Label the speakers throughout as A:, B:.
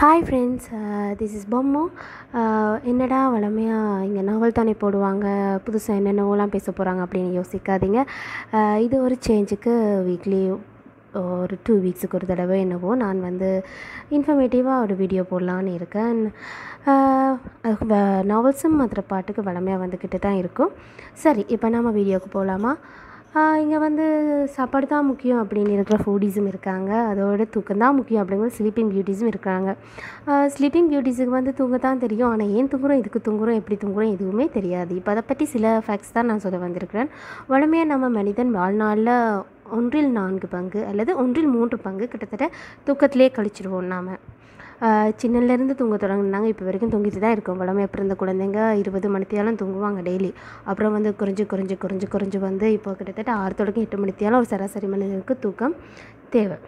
A: Hi friends this is Bommu என்னடா வளமையாக இங்கே நாவல் தானே போடுவாங்க? புதுசாக என்னென்னவோலாம் பேச போகிறாங்க அப்படின்னு யோசிக்காதீங்க. Uh, இது ஒரு சேஞ்சுக்கு வீக்லி ஒரு டூ வீக்ஸுக்கு ஒரு தடவை என்னவோ நான் வந்து இன்ஃபர்மேட்டிவாக ஒரு வீடியோ போடலான்னு இருக்கேன். Uh, நாவல்ஸும் மற்ற பாட்டுக்கு வளமையாக வந்துக்கிட்டு தான் இருக்கும். சரி இப்போ நம்ம வீடியோவுக்கு போகலாமா இங்கே வந்து சாப்பாடு தான் முக்கியம் அப்படின்னு இருக்கிற ஃபுடிஸும் இருக்காங்க. அதோட தூக்கம் தான் முக்கியம் அப்படிங்கிற ஸ்லீப்பிங் பியூட்டிஸும் இருக்காங்க. ஸ்லீப்பிங் பியூட்டிஸுக்கு வந்து தூங்க தான் தெரியும். ஆனால் ஏன் தூங்குறோம்? இதுக்கு தூங்குறோம்? எப்படி தூங்குறோம்? எதுவுமே தெரியாது. இப்போ அதை பற்றி சில ஃபேக்ட்ஸ் தான் நான் சொல்ல வந்திருக்கிறேன். வழமையாக நம்ம மனிதன் வாழ்நாளில் ஒன்றில் நான்கு பங்கு அல்லது ஒன்றில் மூன்று பங்கு கிட்டத்தட்ட தூக்கத்திலே கழிச்சிடுவோம் நாம். சின்னலேருந்து தூங்க தொடங்கினாங்க. இப்போ வரைக்கும் தூங்கிட்டு தான் இருக்கோம். வளமையாக பிறந்த குழந்தைங்க இருபது மணித்தியாலும் தூங்குவாங்க டெய்லி. அப்புறம் வந்து குறைஞ்சி குறைஞ்சி குறைஞ்சி குறைஞ்சு வந்து இப்போ கிட்டத்தட்ட ஆறு தொடக்கம் எட்டு மணித்தியாலும் ஒரு சராசரி மனிதனுக்கு தூக்கம் தேவை.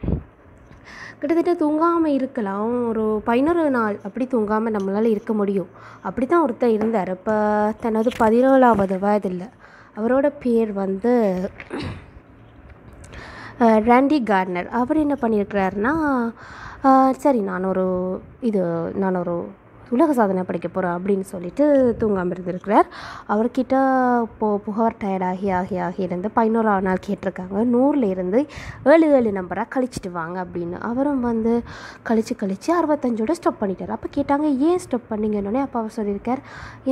A: கிட்டத்தட்ட தூங்காமல் இருக்கலாம். ஒரு பதினொரு நாள் அப்படி தூங்காமல் நம்மளால் இருக்க முடியும். அப்படி தான் ஒருத்தர் இருந்தார். இப்போ தனது பதினேழாவது வயதில் அவரோட பேர் வந்து ரேண்டி கார்ட்னர் அவர் என்ன பண்ணியிருக்கிறாருன்னா சரி நான் ஒரு இது நான் ஒரு உலக சாதனை படைக்க போகிறா அப்படின்னு சொல்லிட்டு தூங்காமல் இருந்திருக்கிறார். அவர்கிட்ட இப்போ புகார் டயர்ட் ஆகி ஆகி ஆகி இருந்து பதினோராவது நாள் கேட்டிருக்காங்க. நூறில் இருந்து ஏழு ஏழு நம்பராக கழிச்சிட்டு வாங்க அப்படின்னு. அவரும் வந்து கழிச்சு கழித்து அறுபத்தஞ்சோட ஸ்டாப் பண்ணிட்டார். அப்போ கேட்டாங்க ஏன் ஸ்டாப் பண்ணீங்கன்னொடனே அப்போ அவர் சொல்லியிருக்கார்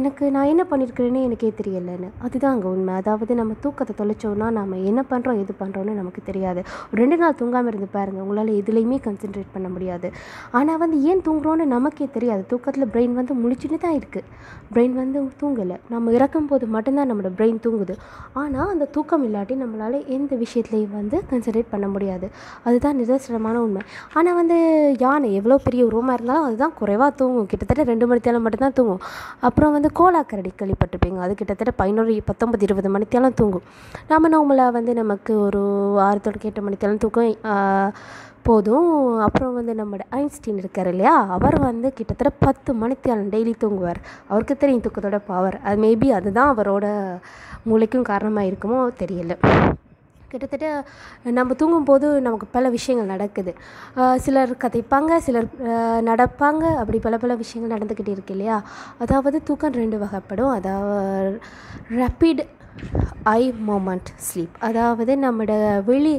A: எனக்கு நான் என்ன பண்ணியிருக்கிறேன்னு எனக்கே தெரியலைன்னு. அதுதான் அங்கே உண்மை. அதாவது நம்ம தூக்கத்தை தொலைச்சோன்னா நம்ம என்ன பண்ணுறோம் எது பண்ணுறோன்னு நமக்கு தெரியாது. ரெண்டு நாள் தூங்காமல் இருந்து பாருங்கள் உங்களால் எதுலேயுமே கான்சென்ட்ரேட் பண்ண முடியாது. ஆனால் வந்து ஏன் தூங்குறோன்னு நமக்கே தெரியாது. தூக்கத்தில் பிரெயின் வந்து முழிச்சுட்டு தான் இருக்குது பிரெயின் வந்து தூங்கலை. நம்ம இறக்கும் போது மட்டும்தான் நம்மளோட பிரெயின் தூங்குது. ஆனால் அந்த தூக்கம் இல்லாட்டி நம்மளால் எந்த விஷயத்துலையும் வந்து கன்சன்ட்ரேட் பண்ண முடியாது. அதுதான் நிதர்சனமான உண்மை. ஆனால் வந்து யானை எவ்வளோ பெரிய உருவமாக இருந்தாலும் அதுதான் குறைவாக தூங்கும். கிட்டத்தட்ட ரெண்டு மணித்தேலம் மட்டும்தான் தூங்கும். அப்புறம் வந்து கோலாக்கரடி கேள்விப்பட்டிருப்பீங்க அது கிட்டத்தட்ட பதினோரு பத்தொம்பது இருபது மணித்தேலம் தூங்கும். நம்ம நார்மலாக வந்து நமக்கு ஒரு ஆறு தொடக்க எட்டு மணித்தேலம் தூக்கம் போதும். அப்புறம் வந்து நம்ம ஐன்ஸ்டீன் இருக்கார் இல்லையா? அவர் வந்து கிட்டத்தட்ட பத்து மணித்தியாலம் டெய்லி தூங்குவார். அவருக்கு தெரியும் தூக்கத்தோட பவர் அது மேபி அதுதான் அவரோட மூளைக்கும் காரணமாக இருக்குமோ தெரியல. கிட்டத்தட்ட நம்ம தூங்கும்போது நமக்கு பல விஷயங்கள் நடக்குது. சிலர் கதைப்பாங்க சிலர் நடப்பாங்க. அப்படி பல பல விஷயங்கள் நடந்துக்கிட்டு இருக்கு இல்லையா? அதாவது தூக்கம் ரெண்டு வகைப்படும். அதாவது ரேப்பிட் ஐ மோமெண்ட் ஸ்லீப் அதாவது நம்மளோட விழி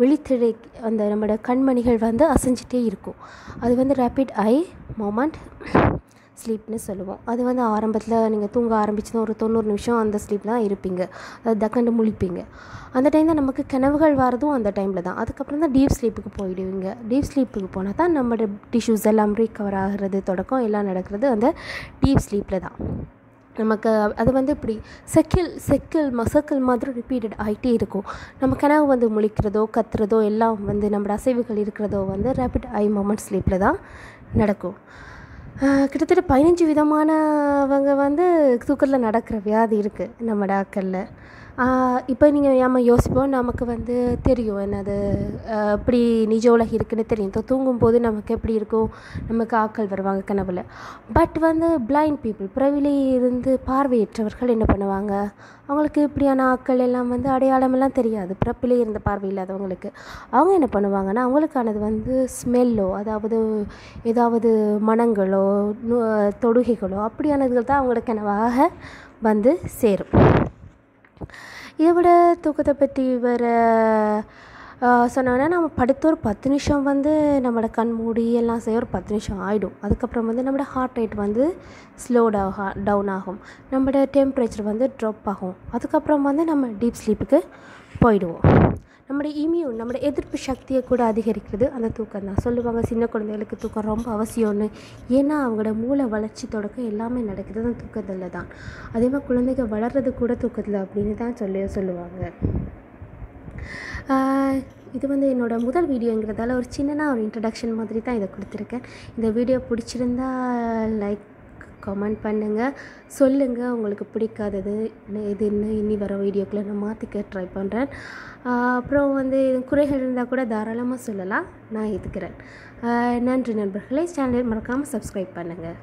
A: விழித்திரை அந்த நம்மளோட கண்மணிகள் வந்து அசைஞ்சிட்டே இருக்கும். அது வந்து ரேப்பிட் ஐ மோமெண்ட் ஸ்லீப்னு சொல்லுவோம். அது வந்து ஆரம்பத்தில் நீங்கள் தூங்க ஆரம்பிச்சதும் ஒரு தொண்ணூறு நிமிஷம் அந்த ஸ்லீப்லாம் தான் இருப்பீங்க. அது தக்கண்டு முழிப்பீங்க. அந்த டைம் தான் நமக்கு கனவுகள் வரதும் அந்த டைமில் தான். அதுக்கப்புறம் தான் டீப் ஸ்லீப்புக்கு போயிடுவீங்க. டீப் ஸ்லீப்புக்கு போனால் தான் நம்மளோட டிஷ்யூஸ் எல்லாம் ரீகவர் ஆகிறது தொடக்கம் எல்லாம் நடக்கிறது அந்த டீப் ஸ்லீப்பில் தான். நமக்கு அது வந்து இப்படி செக்கில் செக்கில் மசக்கில் மாதிரி ரிப்பீட்டட் ஆகிட்டே இருக்கும். நம்ம கனவு வந்து முழிக்கிறதோ கத்துறதோ எல்லாம் வந்து நம்மளோட அசைவுகள் இருக்கிறதோ வந்து ரேபிட் ஐ மொமெண்ட் ஸ்லீப்பில் தான் நடக்கும். கிட்டத்தட்ட பதினஞ்சு விதமானவங்க வந்து தூக்கத்தில் நடக்கிற வியாதி இருக்குது நம்ம டாக்டரில் இப்போ நீங்கள் நம்ம யோசிப்போம் நமக்கு வந்து தெரியும் என்னது இப்படி நிஜ உலகம் இருக்குன்னு தெரியும். இப்போ தூங்கும்போது நமக்கு எப்படி இருக்கும்? நமக்கு ஆக்கள் வருவாங்க கனவில். பட் வந்து பிளைண்ட் பீப்புள் பிறவிலே இருந்து பார்வையற்றவர்கள் என்ன பண்ணுவாங்க? அவங்களுக்கு இப்படியான ஆக்கள் எல்லாம் வந்து அடையாளமெல்லாம் தெரியாது. பிறப்பிலே இருந்த பார்வை இல்லாதவங்களுக்கு. அவங்க என்ன பண்ணுவாங்கன்னா அவங்களுக்கானது வந்து ஸ்மெல்லோ அதாவது ஏதாவது மணங்களோ தொடுகைகளோ அப்படியானதுகள் தான் அவங்களுக்கு கனவாக வந்து சேரும். இதை விட தூக்கத்தை பற்றி வர சொன்னோன்னா நம்ம படுத்த ஒரு பத்து நிமிஷம் வந்து நம்மளோட கண் மூடி எல்லாம் செய்ய ஒரு பத்து நிமிஷம் ஆகிடும் அதுக்கப்புறம் வந்து நம்மளோட ஹார்ட் ரேட் வந்து ஸ்லோ டவுன் ஆகும். நம்மளோட டெம்பரேச்சர் வந்து ட்ராப் ஆகும். அதுக்கப்புறம் வந்து நம்ம டீப் ஸ்லீப்புக்கு போயிடுவோம். நம்முடைய இம்யூன் நம்மளோட எதிர்ப்பு சக்தியை கூட அதிகரிக்கிறது. அந்த தூக்கம் தான். சொல்லுவாங்க சின்ன குழந்தைகளுக்கு தூக்கம் ரொம்ப அவசியம்னு. ஏன்னா அவங்களோட மூளை வளர்ச்சி தொடக்கம் எல்லாமே நடக்கிறது அந்த தூக்கத்தில் தான். அதே மாதிரி குழந்தைங்க வளர்றது கூட தூக்கத்தில் அப்படின்னு தான் சொல்லி சொல்லுவாங்க. இது வந்து என்னோடய முதல் வீடியோங்கிறதால ஒரு சின்னனாக ஒரு இன்ட்ரடக்ஷன் மாதிரி தான் இதை கொடுத்துருக்கேன். இந்த வீடியோ பிடிச்சிருந்தா லைக் கமெண்ட் பண்ணுங்கள் சொல்லுங்கள் உங்களுக்கு பிடிக்காதது என்ன எதுன்னு இனி வர வீடியோக்குள்ளே நான் மாற்றிக்க ட்ரை பண்ணுறேன் அப்புறம் வந்து குறைகள் இருந்தால் கூட தாராளமாக சொல்லலாம். நான் எதுக்குறேன் நன்றி நண்பர்களே. சேனலை மறக்காமல் சப்ஸ்கிரைப் பண்ணுங்கள்